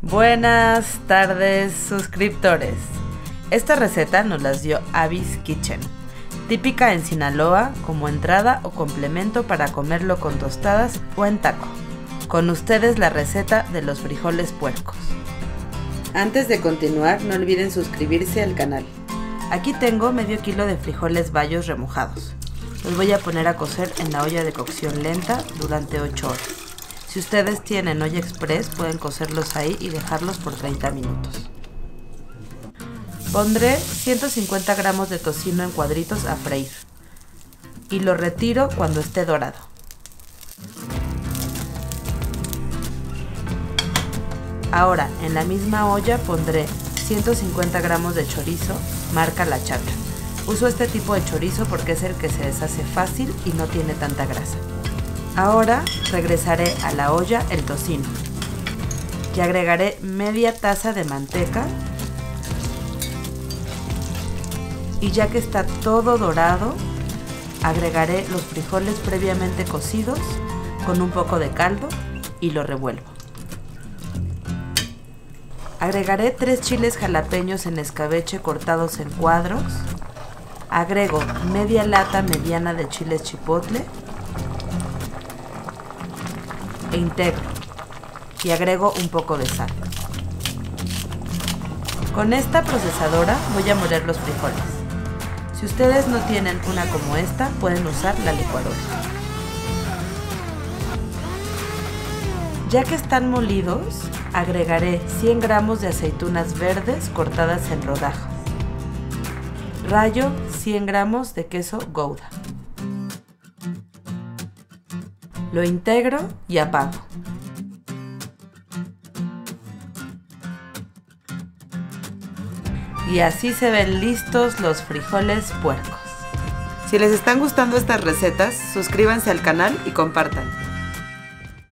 Buenas tardes suscriptores. Esta receta nos las dio Avis Kitchen, típica en Sinaloa como entrada o complemento para comerlo con tostadas o en taco. Con ustedes la receta de los frijoles puercos. Antes de continuar no olviden suscribirse al canal. Aquí tengo medio kilo de frijoles bayos remojados. Los voy a poner a cocer en la olla de cocción lenta durante 8 horas. Si ustedes tienen olla express pueden cocerlos ahí y dejarlos por 30 minutos. Pondré 150 gramos de tocino en cuadritos a freír y lo retiro cuando esté dorado. Ahora en la misma olla pondré 150 gramos de chorizo marca la chata. Uso este tipo de chorizo porque es el que se deshace fácil y no tiene tanta grasa. Ahora regresaré a la olla el tocino y agregaré media taza de manteca y ya que está todo dorado agregaré los frijoles previamente cocidos con un poco de caldo y lo revuelvo. Agregaré tres chiles jalapeños en escabeche cortados en cuadros. Agrego media lata mediana de chiles chipotle integro y agrego un poco de sal. Con esta procesadora voy a moler los frijoles. Si ustedes no tienen una como esta, pueden usar la licuadora. Ya que están molidos, agregaré 100 gramos de aceitunas verdes cortadas en rodajas. Rayo 100 gramos de queso Gouda. Lo integro y apago. Y así se ven listos los frijoles puercos. Si les están gustando estas recetas, suscríbanse al canal y compartan.